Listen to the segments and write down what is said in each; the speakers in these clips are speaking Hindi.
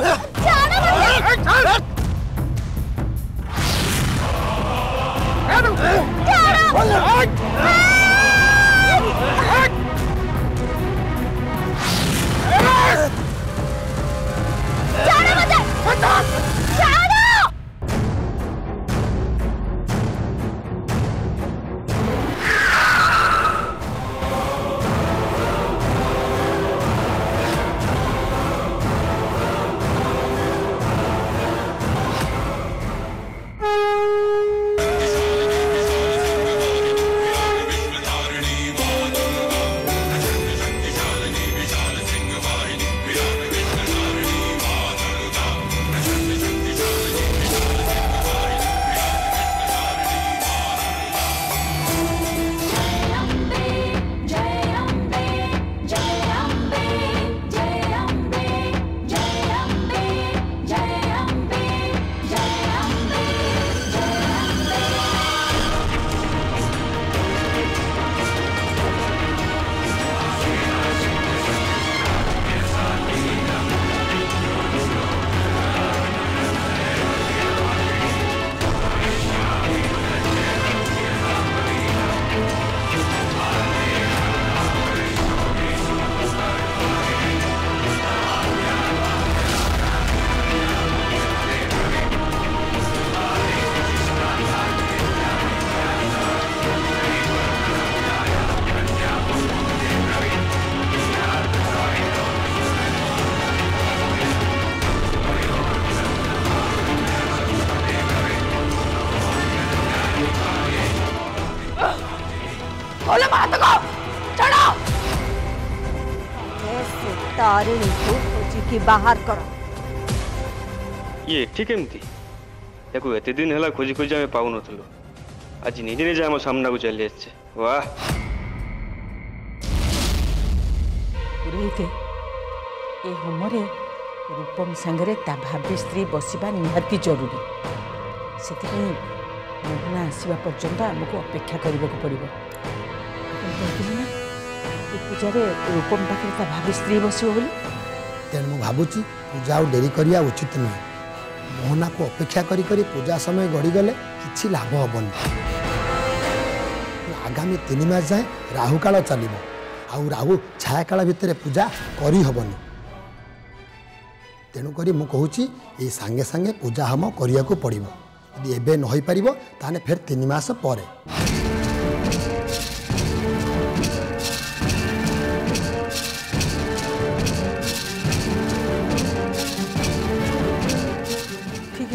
Ah! ବାହାର କର ଇଏ ଏଠି କେମିତି ତାକୁ ଏତେ ଦିନ ହେଲା ଖୋଜି ଖୋଜି ଆମେ ପାଉନଥିଲୁ ଆଜି ନିଜେ ନିଜେ ଆମ ସାମ୍ନାକୁ ଚାଲି ଆସିଛେ ବାହ ପୁରୋହିତ ଏ ହୋମରେ ରୂପମ ସାଙ୍ଗରେ ତା ଭାବି ସ୍ତ୍ରୀ ବସିବା ନିହାତି ଜରୁରୀ ସେଥିପାଇଁ ମୋହନା ଆସିବା ପର୍ଯ୍ୟନ୍ତ ଆମକୁ ଅପେକ୍ଷା କରିବାକୁ ପଡ଼ିବ କହିଥିଲି ନା ଏ ପୂଜାରେ ରୂପମ ପାଖରେ ତା ଭାବି ସ୍ତ୍ରୀ ବସିବ ବୋଲି ତେଣୁ ମୁଁ ଭାବୁଛି ପୂଜା ଆଉ ଡେରି କରିବା ଉଚିତ ନୁହେଁ ମୋହନାକୁ ଅପେକ୍ଷା କରି କରି ପୂଜା ସମୟ ଗଡ଼ିଗଲେ କିଛି ଲାଭ ହେବନି ଆଗାମୀ ତିନି ମାସ ଯାଏଁ ରାହୁକାଳ ଚାଲିବ ଆଉ ରାହୁ ଛାୟାକାଳ ଭିତରେ ପୂଜା କରିହେବନି ତେଣୁକରି ମୁଁ କହୁଛି ଏଇ ସାଙ୍ଗେ ସାଙ୍ଗେ ପୂଜା ହୋମ କରିବାକୁ ପଡ଼ିବ ଯଦି ଏବେ ନ ହୋଇପାରିବ ତାହେଲେ ଫେର୍ ତିନି ମାସ ପରେ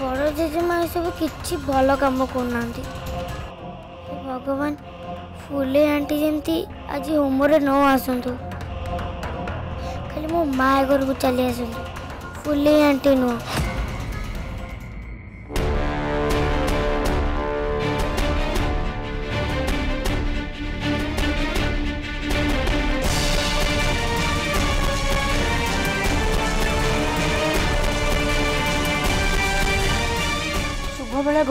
ବଡ଼ ଜେଜେମା ଏସବୁ କିଛି ଭଲ କାମ କରୁନାହାନ୍ତି ଭଗବାନ ଫୁଲେ ଆଣ୍ଟି ଯେମିତି ଆଜି ହୋମରେ ନ ଆସନ୍ତୁ ଖାଲି ମୋ ମା ଘରକୁ ଚାଲି ଆସନ୍ତୁ ଫୁଲେ ଆଣ୍ଟି ନୁହଁ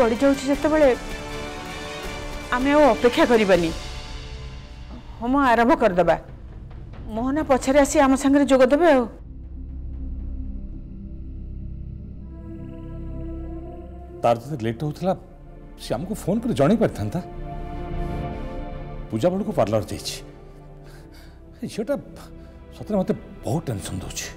গড়ি যাচ্ছি যেতবে আমি আপেক্ষা করবানি হোম আরম্ভ করেদেবা মোহনা পছরে আসি আম সাংরে যোগদেবে আ তার যদি লেট হোলা সে আমাকে ফোন করে জনাই পারিথান্তা পূজা বেড়ে পার্লার যাইছি ঝিওটা সত্যি মতো বহু টেনশন দৌছে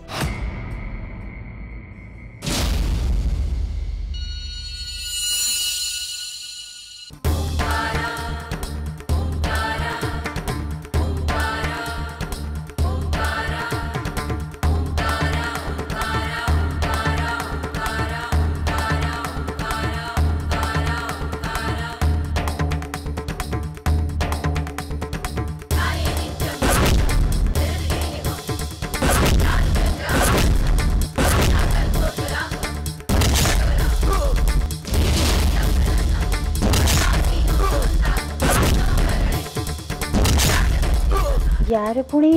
तारे पुणी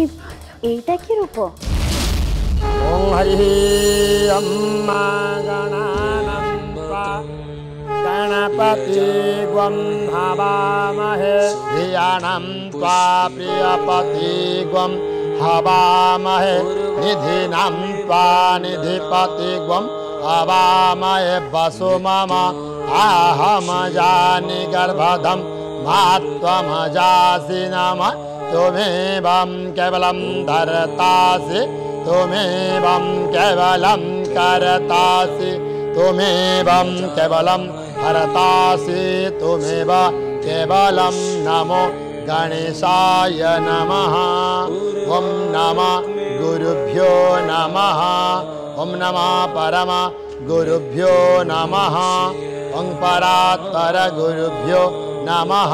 एटा की रूप ओम हरि अम्मा गणानंदा गणपति गं हवामहे धियानं त्वा प्रियपति गं हवामहे निधिनं त्वा निधिपति गं हवामहे वसु मम अहं जानि गर्भधम मात्वम जासि नमः मेवं केवलं धरतासि त्वमेवं केवलं करतासि त्वमेवं केवलं हरतासि त्वमेव केवलं नमो गणेशाय नमः ॐ नमो गुरुभ्यो नमः ॐ नमः परम गुरुभ्यो नमः ॐ परात्परगुरुभ्यो नमः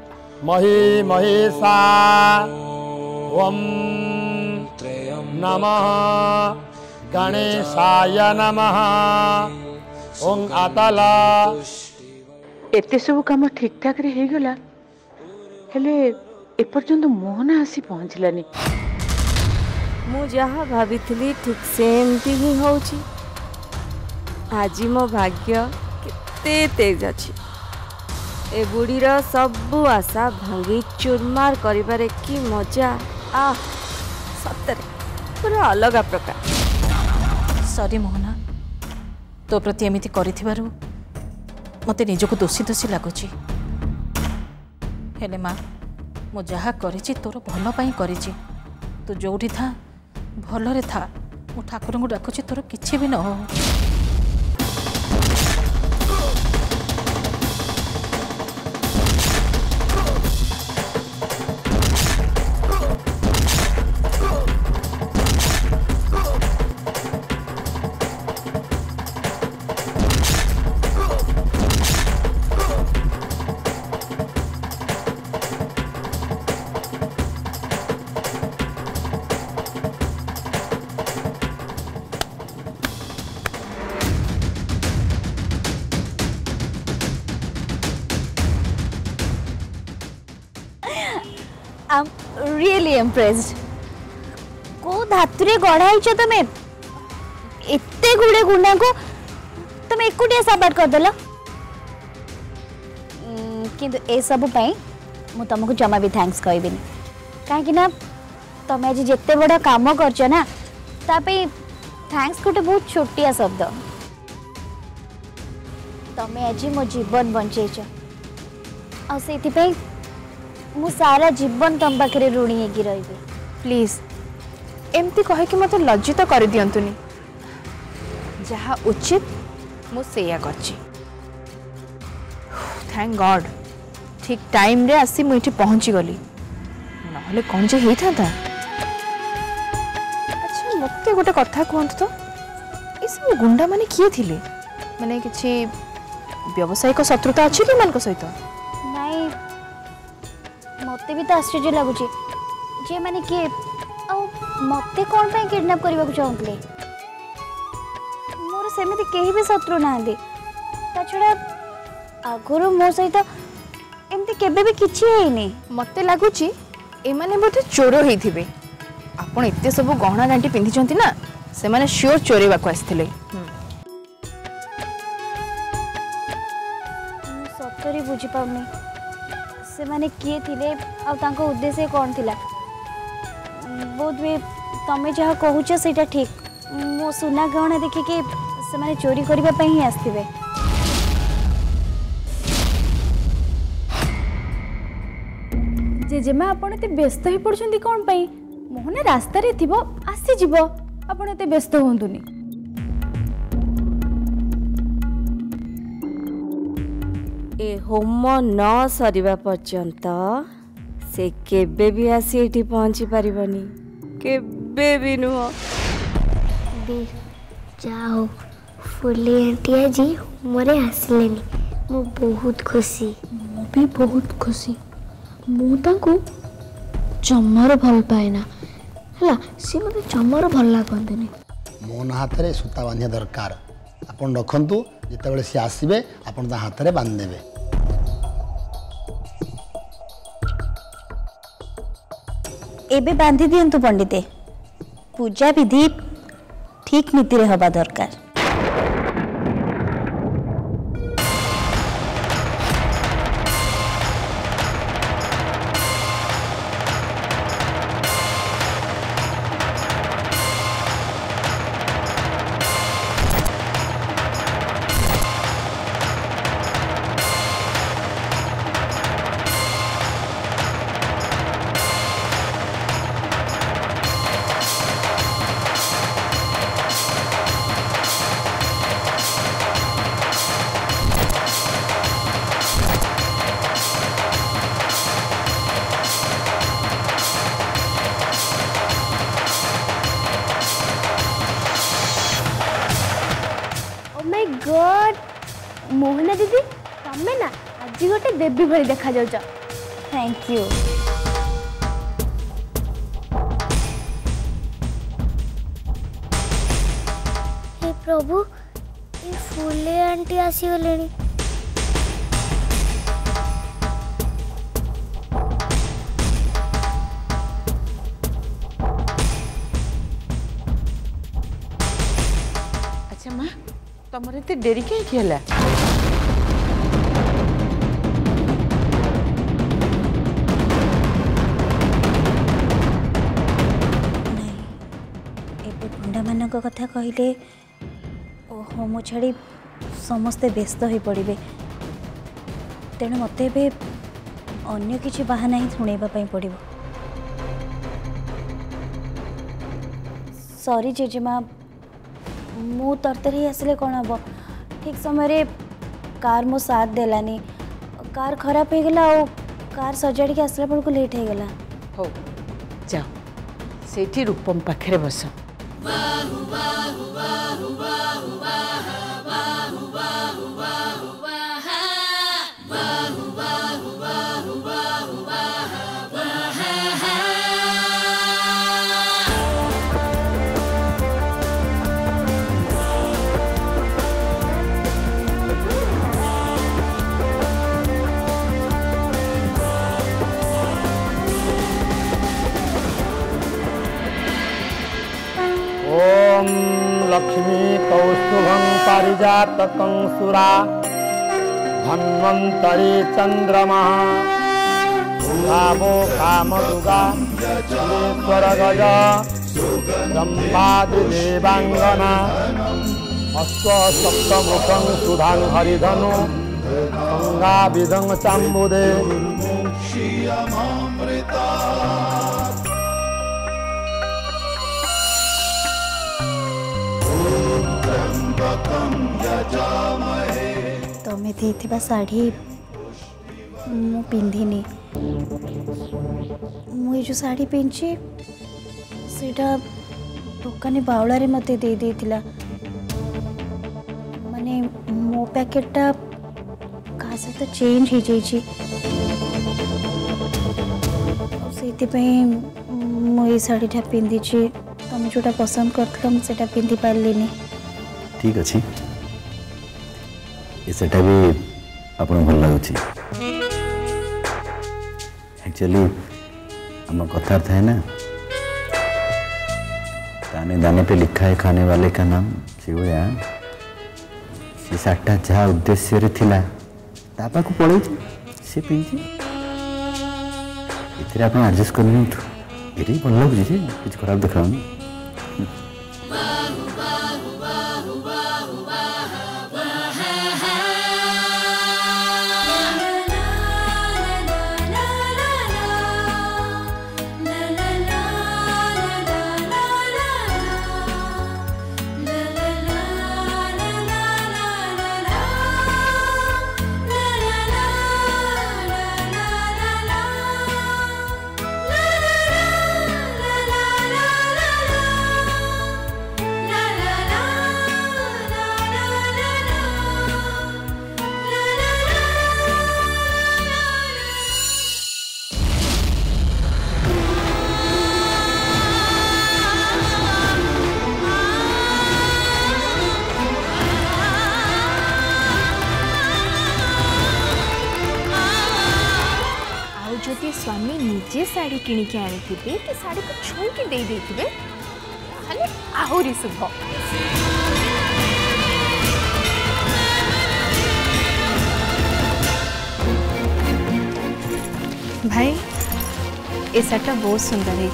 मही महेशा ॐ नमः गणेशाय नमः ওং আতালা ଏତେ ସବୁ କାମ ଠିକ୍ ଠାକ୍ରେ ହେଇଗଲା ହେଲେ ଏପର୍ଯ୍ୟନ୍ତ ମୋହନା ଆସି ପହଞ୍ଚିଲାନି ମୁଁ ଯାହା ଭାବିଥିଲି ଠିକ୍ ସେମିତି ହିଁ ହେଉଛି ଆଜି ମୋ ଭାଗ୍ୟ କେତେ ତେଜ୍ ଅଛି ଏ ବୁଢ଼ୀର ସବୁ ଆଶା ଭାଙ୍ଗି ଚୁରମାର କରିବାରେ କି ମଜା ଆ ସତରେ ପୁରା ଅଲଗା ପ୍ରକାର ସରି ମୋହନା ତୋ ପ୍ରତି ଏମିତି କରିଥିବାରୁ ମୋତେ ନିଜକୁ ଦୋଷୀ ଦୋଷୀ ଲାଗୁଛି ହେଲେ ମା ମୁଁ ଯାହା କରିଛି ତୋର ଭଲ ପାଇଁ କରିଛି ତୁ ଯେଉଁଠି ଥା ଭଲରେ ଥା ମୁଁ ଠାକୁରଙ୍କୁ ଡାକୁଛି ତୋର କିଛି ବି ନ ହଉ रियली इम्प्रेस्ड को धातु रे गढ़ाई छ तमे इत्ते गुडे गुंडा को तमे एकुटिया सबट कर देला किंतु ए सब पई मु तमको जमा भी थैंक्स कहिबिन काहे कि ना तमे जे जत्ते बडा काम करछ ना तापे थैंक्स कोटे बहुत छोटिया शब्द तमे आज मो जीवन बचे आईपाई मु सारा जीवन तम पाखे ऋणी होगी रही प्लीज एमती कह कि मतलब लज्जित कर दिंतनी जहा उचित मुया कर थैंक गॉड ठीक टाइम रे आसी मुझे पहुँची गली ना कौन जो था था? अच्छा मत गोटे कथा कहत तो ये सब गुंडा मान किए थे मैंने किसी व्यावसायिक शत्रुता अच्छे मान सहित नहीं मत भी तो आश्चर्य लगुच जे मैंने किए मत कौन पर किडनाप करने को चाहते मोर सेम भी शत्रु ना छड़ा आगर मो सहित एमती के मत लगुच बोधे चोर होते सब गहना घाटी पिंधि ना से मैंने स्योर चोरवाक आ हम्म। सतरी बुझी पाऊनी ସେମାନେ କିଏ ଥିଲେ ଆଉ ତାଙ୍କ ଉଦ୍ଦେଶ୍ୟ କ'ଣ ଥିଲା ବୋଧ ହୁଏ ତମେ ଯାହା କହୁଛ ସେଇଟା ଠିକ୍ ମୋ ସୁନା ଗହଣା ଦେଖିକି ସେମାନେ ଚୋରି କରିବା ପାଇଁ ହିଁ ଆସିଥିବେ ଜେଜେମା ଆପଣ ଏତେ ବ୍ୟସ୍ତ ହେଇପଡ଼ୁଛନ୍ତି କ'ଣ ପାଇଁ ମୋହନା ରାସ୍ତାରେ ଥିବ ଆସିଯିବ ଆପଣ ଏତେ ବ୍ୟସ୍ତ ହୁଅନ୍ତୁନି ଏ ହୋମ ନ ସରିବା ପର୍ଯ୍ୟନ୍ତ ସେ କେବେ ବି ଆସି ଏଠି ପହଞ୍ଚି ପାରିବନି କେବେ ବି ନୁହଁ ଆଜି ହୋମରେ ଆସିଲେନି ମୁଁ ବହୁତ ଖୁସି ମୁଁ ବି ବହୁତ ଖୁସି ମୁଁ ତାଙ୍କୁ ଜମାରୁ ଭଲ ପାଏ ନା ହେଲା ସେ ମୋତେ ଜମାରୁ ଭଲ ଲାଗନ୍ତିନି ମୋ ନା ହାତରେ ସୂତା ବାନ୍ଧିବା ଦରକାର ଆପଣ ରଖନ୍ତୁ ଯେତେବେଳେ ସେ ଆସିବେ ଆପଣ ତା ହାତରେ ବାନ୍ଧିଦେବେ এবে বাঁধি দিও পণ্ডিতে পূজা বিধি ঠিক নীতিরে হওয়া দরকার भरी देखा जाऊ थैंक यू हे प्रभु ये फुले आंटी आसीगले अच्छा माँ तुम तो डेरी कहीं ତାଙ୍କ କଥା କହିଲେ ଓହୋ ମୁଁ ଛାଡ଼ି ସମସ୍ତେ ବ୍ୟସ୍ତ ହୋଇପଡ଼ିବେ ତେଣୁ ମୋତେ ଏବେ ଅନ୍ୟ କିଛି ବାହାନା ହିଁ ଶୁଣାଇବା ପାଇଁ ପଡ଼ିବ ସରି ଜେଜେମା ମୁଁ ତରତରି ଆସିଲେ କ'ଣ ହେବ ଠିକ୍ ସମୟରେ କାର୍ ମୋ ସାଥ ଦେଲାନି କାର୍ ଖରାପ ହୋଇଗଲା ଆଉ କାର୍ ସଜାଡ଼ିକି ଆସିଲା ବେଳକୁ ଲେଟ୍ ହୋଇଗଲା ହଉ ଯାଅ ସେଇଠି ରୂପମ ପାଖରେ ବସ Vamos, vamos. सुरा लक्ष्मीकौशुभं परिजातकंसुरा धन्वन्तरिचन्द्रमः नामो धामसुदारगजम्पादिदेवाङ्गना अस्वसप्तमुखं सुधां हरिधनु गङ्गाविदं शाम्बुदे तो मैं शाढ़ी मुझे जो शाढ़ी पिंधि से दुकानी बावल मत मानने मो पैकेटा का सहित तो चेंज हो जाए शाढ़ीटा पिंधि तुम्हें जोटा पसंद करा पिंधि पारे ठीक अच्छे कि सेटा भी आपको भल लगुच एक्चुअली आम कथार था ना ताने दाने पे लिखा है खाने वाले का नाम सेवया से सार्टा जहाँ उद्देश्य तापाक पल सी पीछे आप आडजस्ट कर भल लगुच कि खराब देखाऊनी किणिक आनी कि शाढ़ी को छुई कि दे थे आहरी शुभ भाई ए शाढ़ा बहुत सुंदर है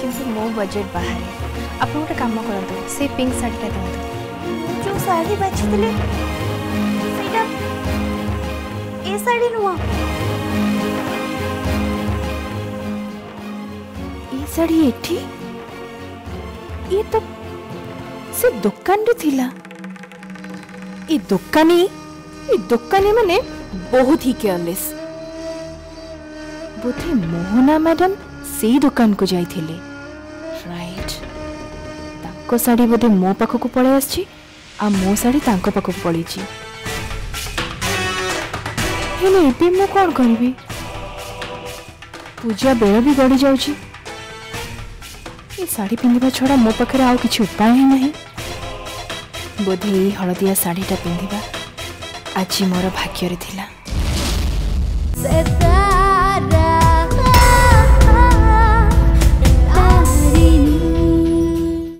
किंतु मो बजेट बाहर आप गोटे कम कर पिंक शाढ़ी दिखा जो शाढ़ी बाछी ए शाढ़ी नुह ଶାଢ଼ୀ ଏଠି ଇଏ ତ ସେ ଦୋକାନରେ ଥିଲା ଏ ଦୋକାନୀ ଏ ଦୋକାନୀ ମାନେ ବହୁତ ହି କେୟାରଲେସ୍ ବୋଧେ ମୋହନା ମ୍ୟାଡାମ୍ ସେଇ ଦୋକାନକୁ ଯାଇଥିଲେ ରାଇଟ୍ ତାଙ୍କ ଶାଢ଼ୀ ବୋଧେ ମୋ ପାଖକୁ ପଳାଇ ଆସିଛି ଆଉ ମୋ ଶାଢ଼ୀ ତାଙ୍କ ପାଖକୁ ପଳେଇଛି ହେଲେ ଏବେ ମୁଁ କ'ଣ କରିବି ପୂଜା ବେଳ ବି ଗଡ଼ି ଯାଉଛି ଏ ଶାଢ଼ୀ ପିନ୍ଧିବା ଛଡ଼ା ମୋ ପାଖରେ ଆଉ କିଛି ଉପାୟ ହିଁ ନାହିଁ ବୋଧେ ଏଇ ହଳଦିଆ ଶାଢ଼ୀଟା ପିନ୍ଧିବା ଆଜି ମୋର ଭାଗ୍ୟରେ ଥିଲା